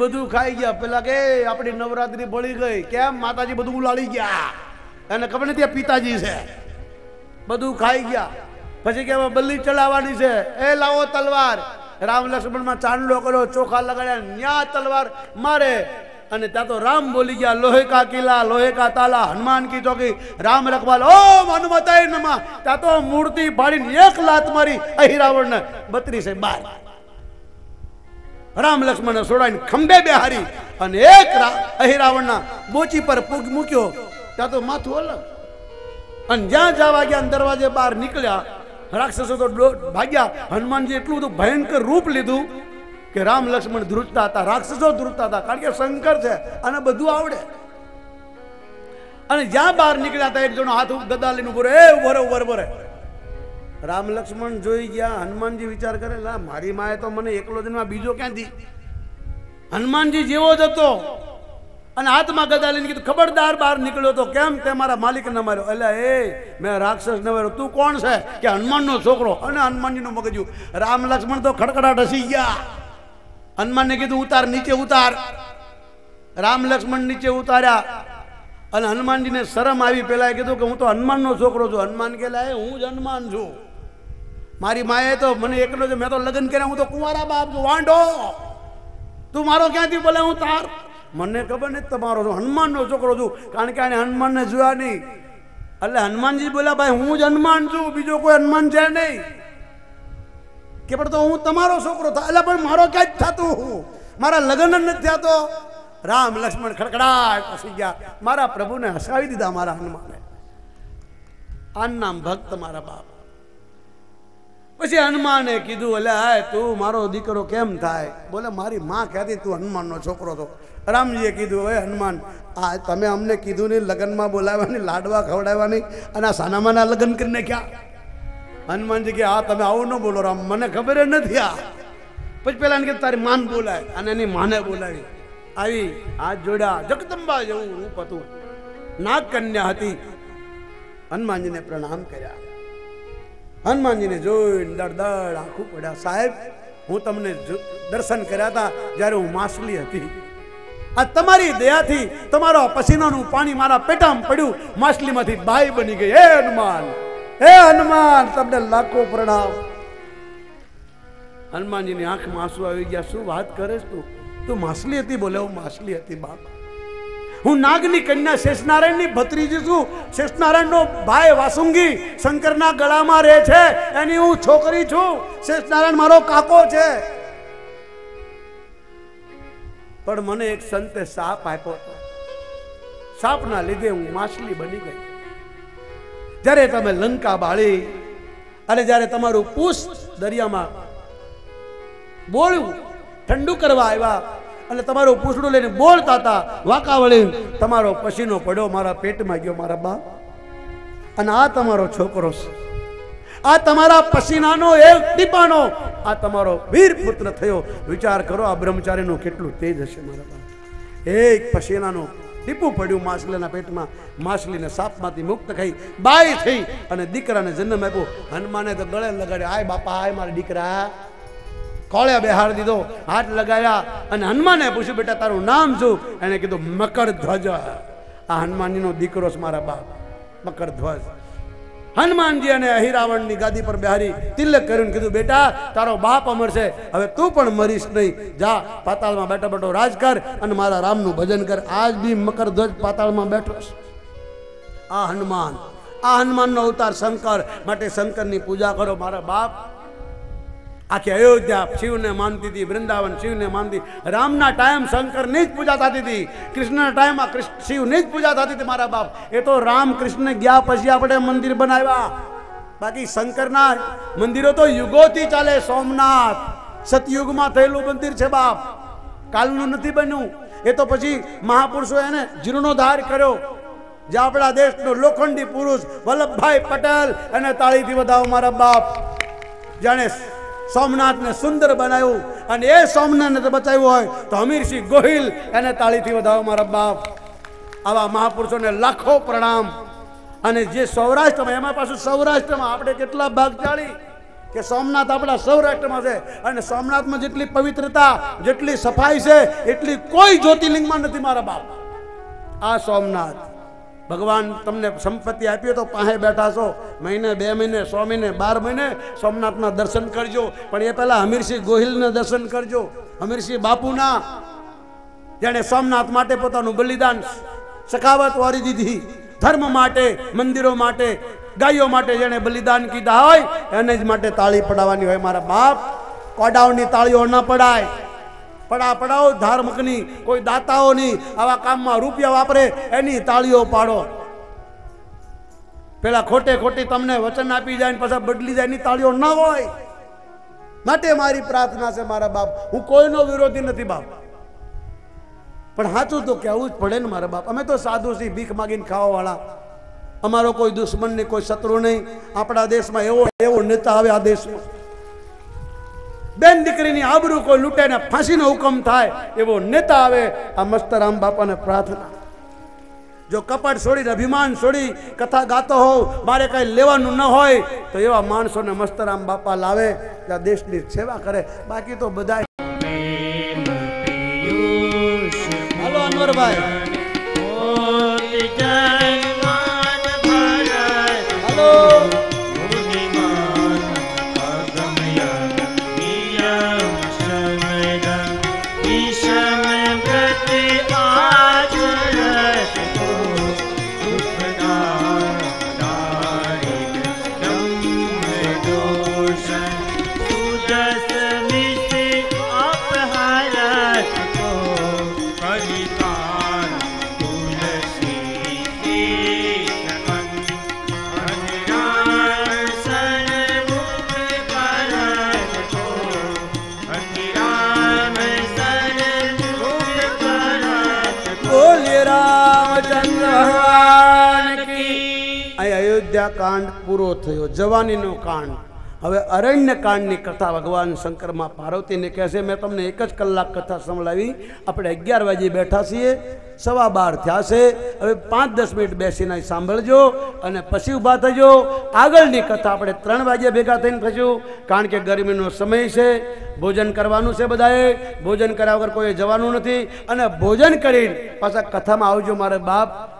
બધું ખાઈ ગયા. પેલા કે આપણી નવરાત્રી બળી ગઈ. કેમ? માતાજી બધું ઉલાળી ગયા. એને ખબર નથી પિતાજી છે. બધું ખાઈ ગયા. પછી કે બલ્લી ચલાવવાની છે. એ, લાવો તલવાર. રામ લક્ષ્મણમાં ચાંદલો કર્યો, ચોખા લગાડ્યા, ન્યા તલવાર મારે. અને ત્યાં તો રામ બોલી ગયા, લોહે કા કિલ્લા, લોહે કા તાલા. હનુમાન કી ચોકી, રામ રખવાલ. ઓમ હનુમતાય નમા. ત્યાં તો મૂર્તિ ભાડીને એક લાત મારી અહિરાવણને બત્રીસે બાર. રામ લક્ષ્મણ સોડાઈને ખંભે બેહારી અને એક રા- અહિરાવણના બોચી પર પૂગ મૂક્યો. ત્યાં તો માથું અલગ. અને જ્યાં જવા ગયા દરવાજે બહાર નીકળ્યા, રાક્ષસો તો ભાગ્યા. હનુમાનજી એટલું બધું ભયંકર રૂપ લીધું કે રામ લક્ષ્મણ ધ્રુજતા હતા, રાક્ષસો ધ્રુજતા હતા, કારણ કે શંકર છે અને બધું આવડે. અને જ્યાં બહાર નીકળ્યા હતા એક જણો હાથ ગદા લઈને ઊભો એ ઊભો રહે ઊભો. રામ લક્ષ્મણ જોઈ ગયા, હનુમાનજી વિચાર કરે મારી માએ તો મને એકલો જન્મ બીજો ક્યાંથી હનુમાનજી જેવો જ હતો. અને હાથમાં ગદા લઈને કીધું, ખબરદાર બહાર નીકળ્યો તો કેમ? તે મારા માલિકને માર્યો. એટલે, એ, મેં રાક્ષસ ન માર્યો. તું કોણ છે? કે હનુમાનનો છોકરો. અને હનુમાનજીનું મગજ્યું, રામ લક્ષ્મણ તો ખડખડાટ હસી ગયા. હનુમાનને કીધું, ઉતાર, નીચે ઉતાર. રામ લક્ષ્મણ નીચે ઉતાર્યા. અને હનુમાનજીને શરમ આવી. એ કીધું કે, હું તો હનુમાનનો છોકરો છું. હનુમાન કહેલા હું જ હનુમાન છું. મારી માએ તો મને એકલો છે મેં તો લગ્ન કર્યા, હું તો કુંવારા બાપ છું, વાંઢો. તું મારો ક્યાંથી બોલે હું તાર. મને ખબર નથી તમારો છું, હનુમાનનો છોકરો છું, કારણ કે આને હનુમાનને જોયા નહીં. એટલે હનુમાનજી બોલ્યા, ભાઈ, હું જ હનુમાન છું, બીજો કોઈ હનુમાન છે નહીં. કે પણ તો હું તમારો છોકરો થા, એટલે પણ મારો ક્યાં જ થતું મારા લગ્ન જ નથી થતો રામ લક્ષ્મણ ખડખડાટ હસી ગયા. મારા પ્રભુને હસાવી દીધા મારા હનુમાને. આ નામ ભક્ત મારા બાપ. પછી હનુમાને કીધું એટલે હા તું મારો દીકરો કેમ થાય? બોલે, મારી માં કહેતી, તું હનુમાનનો છોકરો તો રામજીએ કીધું હવે હનુમાન, આ તમે અમને કીધું નહીં, લગ્નમાં બોલાવવાની, લાડવા ખવડાવવાની અને આ સાનામાના લગ્ન કરીને ક્યાં? હનુમાનજી કે, હા, તમે આવું ન બોલો રામ, મને ખબર નથી આ. પછી પેલા કે, તારી માન બોલાય. અને એની માને બોલાવી. આવી હાથ જોડ્યા, જગદંબા જેવું રૂપ હતું. નાગ કન્યા હતી. હનુમાનજીને પ્રણામ કર્યા. હનુમાનજીને જોઈને દળદળ આખું પડ્યા. સાહેબ, હું તમને દર્શન કર્યા હતા જ્યારે હું માછલી હતી. આ તમારી દયાથી તમારો પસીનાનું પાણી મારા પેટામાં પડ્યું. માછલીમાંથી બાઈ બની ગઈ. હે હનુમાન! હે હનુમાન! તમને લાખો પ્રણામ. હનુમાનજીની આંખમાં આંસુ આવી ગયા. શું વાત કરે તું? તું માછલી હતી બોલે, હું માછલી હતી, બાપ. હું નાગની કન્યા શેષનારાયણની ભત્રીજી છું. શેષનારાયણનો ભાઈ વાસુંગી શંકરના ગળામાં રહે છે. એની હું છોકરી છું. શેષનારાયણ મારો કાકો છે. પણ મને એક સંતે સાપ આપ્યો હતો. સાપના લીધે હું માછલી બની ગઈ. જ્યારે તમે લંકા બાળી અને જ્યારે તમારું પુષ્પ દરિયામાં બોળ્યું, ઠંડુ કરવા આવ્યા અને તમારું પૂછડું લઈને બોલતા હતા વાંકા વળી તમારો પસીનો પડ્યો, મારા પેટમાં ગયો, મારા બા. અને આ તમારો છોકરો છે. આ તમારા પસીનાનો એક ટીપાનો. આ તમારો વીર પુત્ર થયો. વિચાર કરો, આ બ્રહ્મચારીનું કેટલું તેજ હશે, મારા બા. એક પસીનાનું ટીપું પડ્યું માછલીના પેટમાં. માછલીને સાપમાંથી મુક્ત થઈ બાઈ થઈ અને દીકરાને જન્મ આપ્યો. હનુમાને તો ગળે લગાડ્યો, આય બાપા, આય મારા દીકરા. કોળે બેહાર દીધો, હાથ લગાવ્યા અને હનુમાને પૂછ્યું, બેટા, તારું નામ શું? એને કીધું મકર ધ્વજ આ હનુમાનજીનો દીકરો છે મારા બાપ મકર ધ્વજ હનુમાનજી અને અહિરાવણની ગાદી પર બેહારી તિલક કર્યું કીધું, બેટા, તારો બાપ અમર છે, હવે તું પણ મરીશ નહીં. જા, પાતાળમાં બેઠો બેઠો રાજ કર અને મારા રામનું ભજન કર. આજ બી મકર ધ્વજ પાતાળમાં બેઠો આ હનુમાન, આ હનુમાનનો અવતાર શંકર માટે શંકરની પૂજા કરો, મારા બાપ. આખી અયોધ્યા શિવને માનતી હતી, વૃંદાવન શિવને માનતી રામના ટાઈમ શંકરની જ પૂજા થતી હતી. કૃષ્ણના ટાઈમમાં શિવની જ પૂજા થતી હતી મારા બાપ. એ તો રામ કૃષ્ણ ગયા પછી આપણે મંદિર બનાવ્યા. બાકી શંકરના મંદિરો તો યુગોથી ચાલે. સોમનાથ, સતયુગમાં થયેલું મંદિર છે બાપ. કાલનું નથી બન્યું. એ તો પછી મહાપુરુષો એને જીર્ણોદ્ધાર કર્યો. જે આપણા દેશનો લોખંડી પુરુષ વલ્લભભાઈ પટેલ એને તાળીથી વધાવો મારા બાપ. જાણે સોમનાથને સુંદર બનાવ્યું અને એ સોમનાથને બચાવ્યું હોય તો હમીરસિંહ ગોહિલ એને તાળીથી વધાવો મારા બાપ, આવા મહાપુરુષોને લાખો પ્રણામ. અને જે સૌરાષ્ટ્રમાં, એમાં પાછું સૌરાષ્ટ્રમાં આપણે કેટલા ભાગ ચાલી કે સોમનાથ આપણા સૌરાષ્ટ્રમાં છે અને સોમનાથમાં જેટલી પવિત્રતા, જેટલી સફાઈ છે, એટલી કોઈ જ્યોતિર્લિંગમાં નથી, મારા બાપ, આ સોમનાથ ભગવાન તમને સંપત્તિ આપી તો પાસે બેઠા છો. મહિને, બે મહિને, સો મહિને, બાર મહિને સોમનાથના દર્શન કરજો. પણ એ પહેલાં હમીરસિંહ ગોહિલને દર્શન કરજો. હમીરસિંહ બાપુના. જેણે સોમનાથ માટે પોતાનું બલિદાન સખાવત વારી દીધી. ધર્મ માટે, મંદિરો માટે, ગાયો માટે જેણે બલિદાન કીધા હોય, એને જ માટે તાળી પડાવવાની હોય. મારા બાપ કોડાઓની તાળીઓ ન પડાય. પડા પડાવો ધાર્મિકની, કોઈ દાતાઓની આવા કામમાં રૂપિયા વાપરે, એની તાળીઓ પાડો. પેલા ખોટે ખોટી તમને વચન આપી જાય પાછા બદલી જાય એની તાળીઓ ન હોય. માટે મારી પ્રાર્થના છે મારા બાપ. હું કોઈનો વિરોધી નથી બાપ. પણ સાચું તો કહેવું જ પડે ને મારા બાપ. અમે તો સાધુ છીએ, ભીખ માગીને ખાવાવાળા. અમારો કોઈ દુશ્મન નહીં, કોઈ શત્રુ નહીં. આપણા દેશમાં એવો એવો નેતા આવે આ દેશમાં. બેન દીકરીની આબરૂ કોઈ લૂંટે ને ફાંસીનો હુકમ થાય, એવો નેતા આવે, આ મસ્તરામ બાપાને પ્રાર્થના. જો કપટ છોડીને, અભિમાન છોડી કથા ગાતો હોવ, મારે કાંઈ લેવાનું ન હોય, તો એવા માણસોને મસ્તરામ બાપા લાવે ત્યાં દેશની સેવા કરે. બાકી તો બધા અહીં કાંડ પૂરો થયો, જવાનીનો કાંડ. હવે અરણ્ય કાંડની કથા ભગવાન શંકરમાં પાર્વતીને કહેશે મેં તમને એક જ કલાક કથા સંભળાવી. આપણે અગિયાર વાગે બેઠા છીએ, સવા બાર થયા છે. હવે પાંચ દસ મિનિટ બેસીને સાંભળજો અને પછી ઊભા થજો. આગળની કથા આપણે ત્રણ વાગે ભેગા થઈને થશું. કારણ કે ગરમીનો સમય છે, ભોજન કરવાનું છે બધાએ. ભોજન કર્યા વગર કોઈ જવાનું નથી. અને ભોજન કરીને પાછા કથામાં આવજો મારે બાપ.